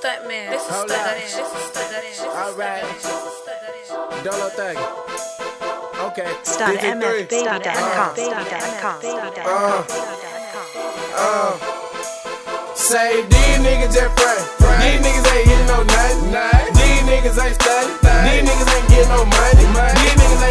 stunt man. This is stunt that in. This is stunt that in. Alright. Dolo Thuggin. Okay. StarMFbaby.com. Uh, uh. Say these niggas just front. These niggas ain't hitting no nothing. These niggas ain't studying. These niggas ain't getting no money. These niggas ain't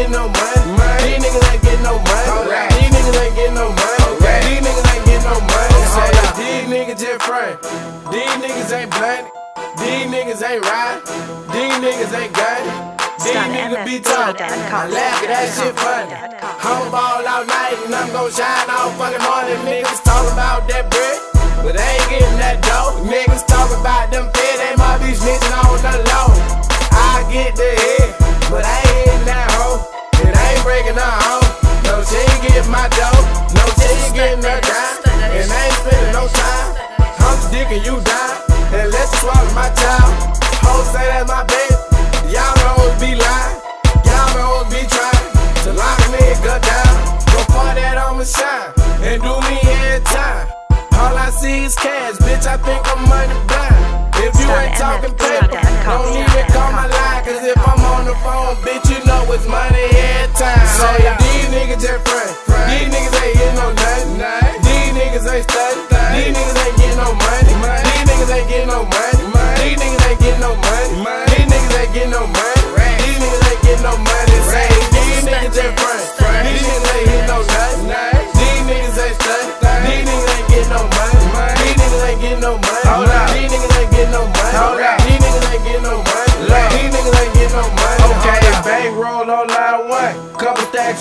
niggas ain't getting no money. These niggas ain't getting no money. These niggas ain't getting no money. These niggas ain't getting no money. Say these niggas just front. These niggas ain't blunt. These niggas ain't riding. These niggas ain't gunning. These niggas be talking. I laugh at that shit funny. I'm ball out night and I'm gon' shine all fucking morning. Niggas talk about that bread, but they ain't getting that dough. Niggas talk about them fed, they might be snitching on the low. I get the head, And I ain't spending no time. I'm just dicking you down and let you swallow my child. Hoes say that's my baby. Y'all hoes be lying. Y'all hoes be trying to lock a nigga down. Go pour that on my shine and do me every time. All I see is cash, bitch. I think I'm money blind. If you ain't talking paper, don't even call my line. Cause if I'm on the phone, bitch, you know it's money every time. So yeah, these niggas just front. These niggas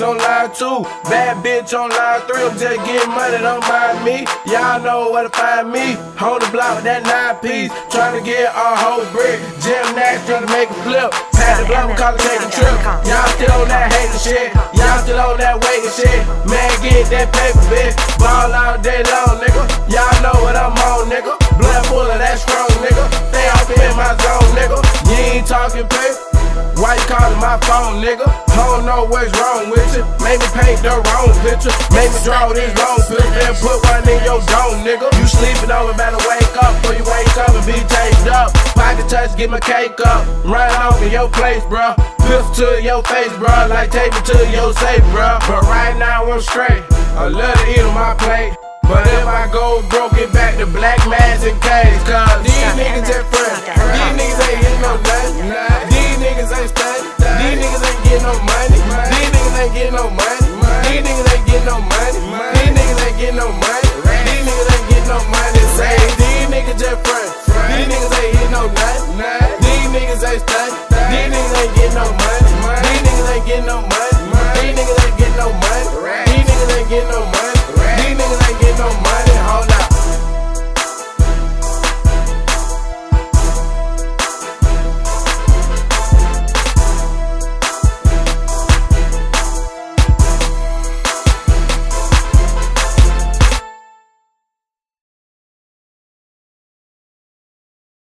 on line two, bad bitch on line three. I'm just getting money, don't mind me. Y'all know where to find me. Hold the block with that nine piece, trying to get a whole brick. Gymnastics trying to make a flip. Pass the block, call it take a trip. Y'all still on that hating shit. Y'all still on that waiting shit. Man, get that paper, bitch. Ball all day long, nigga. Y'all know what I'm on, nigga. Nigga? Don't know what's wrong with you. Make me paint the wrong picture. Make me draw this long picture and put one in your dome, nigga. You sleeping over, better wake up before you wake up and be taped up. Pocket touch, get my cake up. Run off in your place, bro. Pistol to your face, bro. Like tape it to your safe, bro. But right now I'm straight. I love to eat on my plate. But if I go broke it back to black magic case, cause these niggas just front. These niggas ain't hitting no nothing. get no money. These niggas ain't get no money. Say these niggas just front. These niggas ain't hit no nothing. These niggas ain't stunt. These niggas ain't get no money. These niggas ain't get no money.